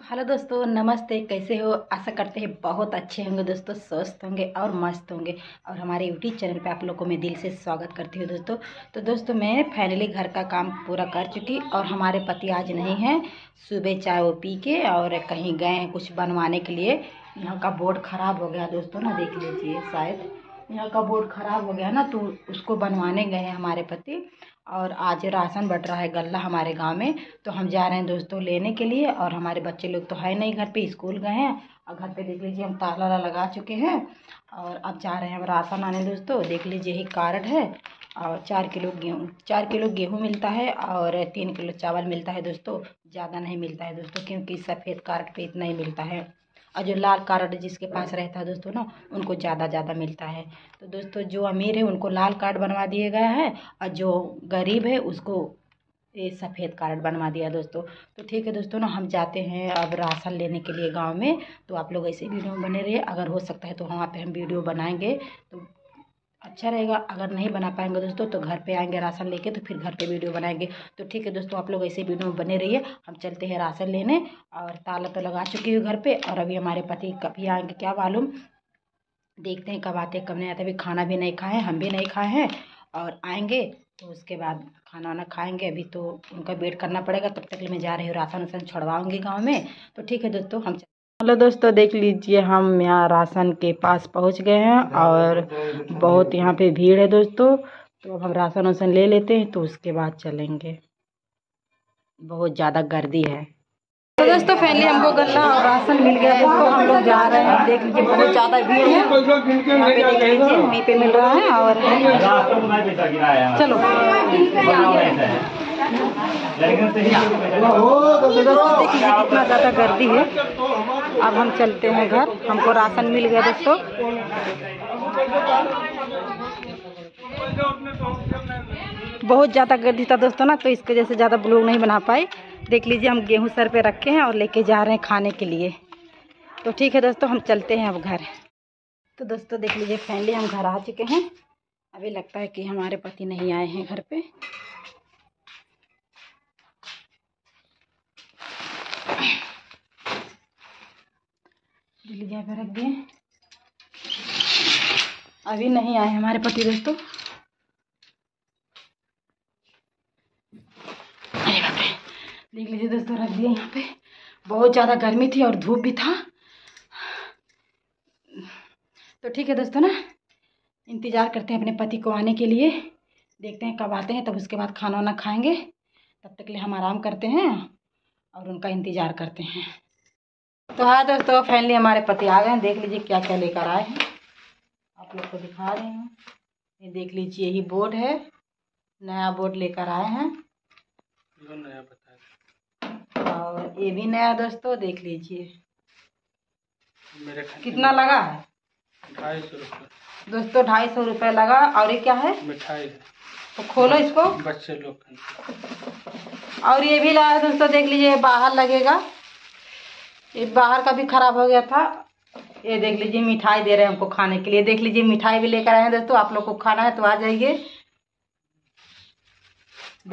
Hello दोस्तों, नमस्ते। कैसे हो? आशा करते हैं बहुत अच्छे होंगे दोस्तों, स्वस्थ होंगे और मस्त होंगे। और हमारे यूट्यूब चैनल पे आप लोग को मैं दिल से स्वागत करती हूँ दोस्तों। तो दोस्तों, मैं फाइनली घर का काम पूरा कर चुकी और हमारे पति आज नहीं हैं। सुबह चाय वो पी के और कहीं गए हैं कुछ बनवाने के लिए। यहाँ का बोर्ड ख़राब हो गया दोस्तों ना, देख लीजिए शायद। यहाँ का बोर्ड ख़राब हो गया ना तो उसको बनवाने गए हैं हमारे पति। और आज राशन बट रहा है गल्ला हमारे गाँव में तो हम जा रहे हैं दोस्तों लेने के लिए और हमारे बच्चे लोग तो है नहीं घर पे, स्कूल गए हैं और घर पे देख लीजिए हम ताला लगा चुके हैं और अब जा रहे हैं हम राशन आने दोस्तों, देख लीजिए यही कार्ड है और चार किलो गेहूँ, चार किलो गेहूँ मिलता है और तीन किलो चावल मिलता है दोस्तों, ज़्यादा नहीं मिलता है दोस्तों क्योंकि सफ़ेद कार्ड पर इतना ही मिलता है। और जो लाल कार्ड जिसके पास रहता है दोस्तों ना, उनको ज़्यादा ज़्यादा मिलता है। तो दोस्तों, जो अमीर है, उनको लाल कार्ड बनवा दिया गया है और जो गरीब है, उसको ये सफ़ेद कार्ड बनवा दिया दोस्तों। तो ठीक है दोस्तों ना, हम जाते हैं अब राशन लेने के लिए गाँव में। तो आप लोग ऐसे वीडियो में बने रहिए। अगर हो सकता है तो वहाँ पे हम वीडियो बनाएँगे। तो अच्छा रहेगा। अगर नहीं बना पाएँगे दोस्तों तो घर पे आएँगे राशन लेके तो फिर घर पे वीडियो बनाएँगे। तो ठीक है दोस्तों, आप लोग ऐसे वीडियो में बने रहिए। हम चलते हैं राशन लेने और ताला तो लगा चुकी हूँ घर पे और अभी हमारे पति कभी आएँगे, क्या मालूम? देखते हैं कब आते हैं, कब नहीं आते। अभी खाना भी नहीं खाए हम भी नहीं खाए हैं और आएँगे तो उसके बाद खाना वाना खाएँगे। अभी तो उनका वेट करना पड़ेगा, तब तक मैं जा रही हूँ राशन वासन छुड़वाऊँगी गाँव में। तो ठीक है दोस्तों, हम हेलो दोस्तों, देख लीजिए हम यहाँ राशन के पास पहुँच गए हैं और बहुत यहाँ पे भीड़ है दोस्तों। तो अब हम राशन वासन ले लेते हैं तो उसके बाद चलेंगे। बहुत ज़्यादा गर्दी है। तो दोस्तों फाइनली हमको गल्ला और राशन मिल गया दोस्तों हम लोग जा रहे हैं। देख लीजिए, बहुत ज़्यादा भीड़ है। यहाँ पे देख लीजिए वहीं पे मिल रहा है और चलो। तो दोस्तों, देख लीजिए कितना ज़्यादा गर्दी है। अब हम चलते हैं घर। हमको राशन मिल गया दोस्तों। बहुत ज़्यादा गर्दी था दोस्तों ना तो इसके वजह से ज़्यादा ब्लॉग नहीं बना पाए। देख लीजिए, हम गेहूँ सर पे रखे हैं और लेके जा रहे हैं खाने के लिए। तो ठीक है दोस्तों, हम चलते हैं अब घर। तो दोस्तों, देख लीजिए फाइनली हम घर आ चुके हैं। अभी लगता है कि हमारे पति नहीं आए हैं घर पे। लीजिए पे रख दिए। अभी नहीं आए हमारे पति दोस्तों। देख लीजिए दोस्तों, रख दिए यहाँ पे। बहुत ज़्यादा गर्मी थी और धूप भी था। तो ठीक है दोस्तों ना, इंतज़ार करते हैं अपने पति को आने के लिए। देखते हैं कब आते हैं, तब उसके बाद खाना वाना खाएँगे। तब तक लिए हम आराम करते हैं और उनका इंतज़ार करते हैं। तो हाँ दोस्तों फाइनली हमारे पति आ गए हैं। देख लीजिए क्या क्या लेकर आए हैं। आप लोग को दिखा रही हूँ। ये देख लीजिए यही बोर्ड है। नया बोर्ड लेकर आए हैं। नया बता और ये भी नया दोस्तों देख लीजिए। कितना लगा? है ढाई सौ रुपये। दोस्तों ढाई सौ रुपये लगा। और ये क्या है? मिठाई है। तो खोलो इसको। बच्चे लोग और ये भी लगा दोस्तों देख लीजिए बाहर लगेगा। ये बाहर का भी खराब हो गया था। ये देख लीजिए मिठाई दे रहे हैं हमको खाने के लिए। देख लीजिए मिठाई भी लेकर आए हैं। दोस्तों आप लोग को खाना है तो आ जाइए।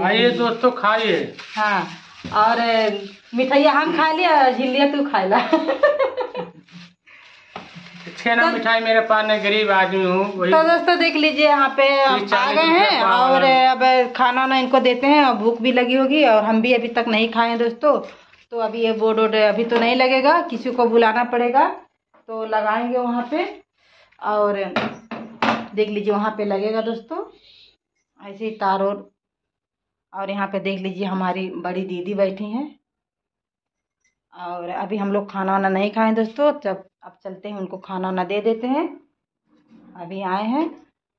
आइए दोस्तों खाइए। हाँ और मिठाइया हम खा लिया झिल्लिया तू खा ला। छेना मिठाई मेरे पास नहीं गरीब आदमी हूँ तो दोस्तों देख लीजिए यहाँ पे आ गए हैं और अब खाना वाना इनको देते हैं और भूख भी लगी होगी और हम भी अभी तक नहीं खाए हैं दोस्तों। तो अभी ये बोर्ड वोड अभी तो नहीं लगेगा, किसी को बुलाना पड़ेगा तो लगाएँगे वहाँ पे और देख लीजिए वहाँ पे लगेगा दोस्तों। ऐसे ही तार और और यहाँ पे देख लीजिए हमारी बड़ी दीदी बैठी हैं। और अभी हम लोग खाना वाना नहीं खाएँ दोस्तों, जब अब चलते हैं, उनको खाना वाना दे देते हैं। अभी आए हैं।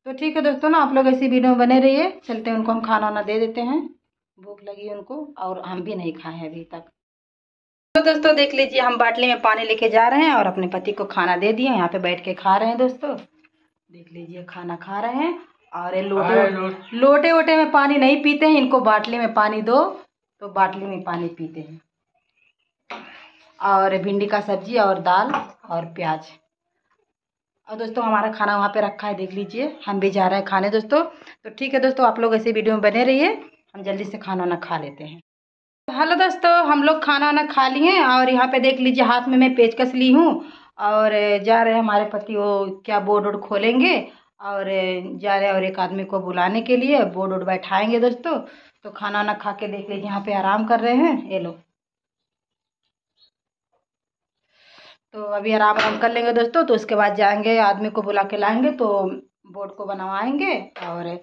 तो ठीक है दोस्तों ना, आप लोग ऐसी वीडियो में बने रहिए, चलते हैं, उनको हम खाना वाना दे देते हैं। भूख लगी उनको, और हम भी नहीं खाए हैं अभी तक। तो दोस्तों देख लीजिए हम बाटली में पानी लेके जा रहे हैं और अपने पति को खाना दे दिए यहाँ पे बैठ के खा रहे हैं दोस्तों। देख लीजिए खाना खा रहे हैं और ये लोटे लोटे। वोटे में पानी नहीं पीते हैं इनको बाटली में पानी दो तो बाटली में पानी पीते हैं। और भिंडी का सब्ज़ी और दाल और प्याज। और दोस्तों हमारा खाना वहाँ पे रखा है देख लीजिए। हम भी जा रहे हैं खाने दोस्तों। तो ठीक है दोस्तों आप लोग ऐसे वीडियो में बने रहिए। हम जल्दी से खाना ना खा लेते हैं। हेलो दोस्तों, हम लोग खाना वाना खा लिए हैं और यहाँ पे देख लीजिए हाथ में मैं पेचकस ली हूँ और जा रहे हमारे पति, वो क्या बोर्ड वोर्ड खोलेंगे और जा रहे और एक आदमी को बुलाने के लिए बोर्ड वोर्ड बैठाएँगे दोस्तों। तो खाना वाना खा के देख लीजिए यहाँ पे आराम कर रहे हैं, ये लोग तो अभी आराम आराम कर लेंगे दोस्तों तो उसके बाद जाएँगे, आदमी को बुला के लाएँगे तो बोर्ड को बनवाएँगे और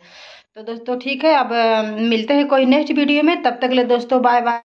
तो दोस्तों ठीक है, अब, मिलते हैं कोई नेक्स्ट वीडियो में, तब तक ले दोस्तों बाय बाय